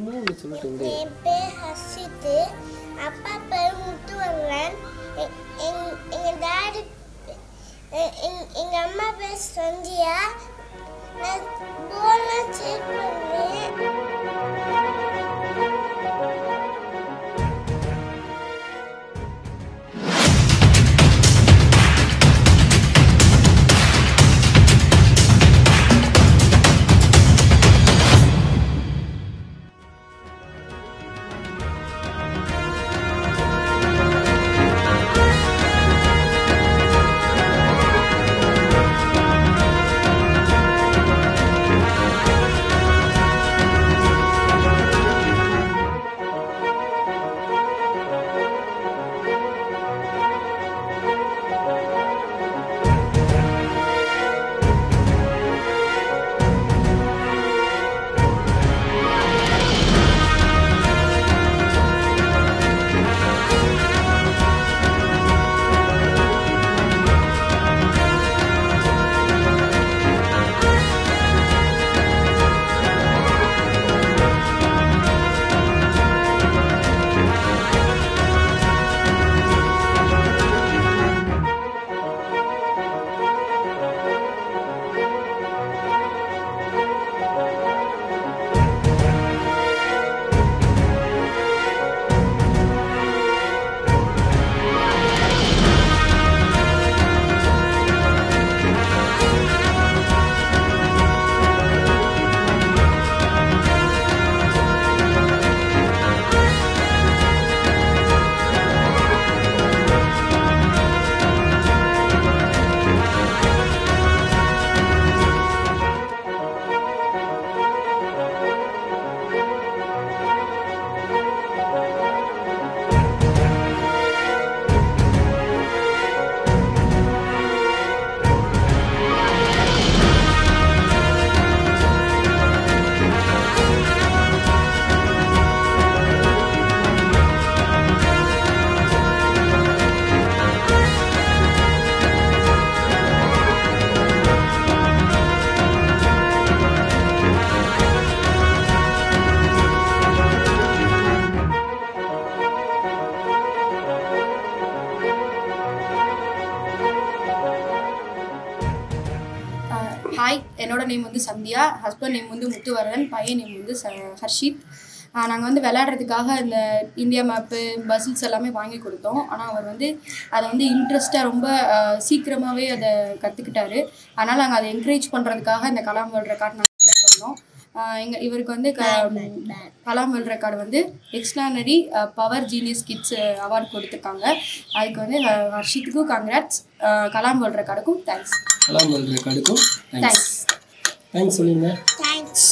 என் பேர் ஹர்ஷித்து. அப்பா பேர் முத்துவரன் எ- எங்கள் டாடி எங்கள் அம்மா பேர் சந்தியா. நான் போலாம் ஹாய் என்னோட நேம் வந்து சந்தியா ஹஸ்பண்ட் நேம் வந்து முத்துவரன் பையன் நேம் வந்து ச ஹர்ஷித். நாங்கள் வந்து விளையாடுறதுக்காக இந்த இந்தியா மேப்பு பசில்ஸ் எல்லாமே வாங்கி கொடுத்தோம். ஆனால் அவர் வந்து அதை வந்து இன்ட்ரெஸ்ட்டாக ரொம்ப சீக்கிரமாகவே அதை கற்றுக்கிட்டாரு அதனால் நாங்கள் அதை என்கரேஜ் பண்ணுறதுக்காக இந்த கலாம் வேர்ல்ட் ரெக்கார்ட் நாங்கள் பண்ணோம் எங்கள் இவருக்கு வந்து க கலாம் வேர்ல்ட் ரெக்கார்டு வந்து extraordinary power genius kids award கொடுத்துருக்காங்க. அதுக்கு வந்து ஹர்ஷித்துக்கும் கங்க்ராட்ஸ் கலாம் வேர்ல்ட் ரெக்கார்டுக்கும் தேங்க்ஸ் கலாம் ரெக்கார்டுக்கும் தேங்க்ஸ் தேங்க்ஸ் தேங்க்ஸ் சொல்லுங்க தேங்க்ஸ்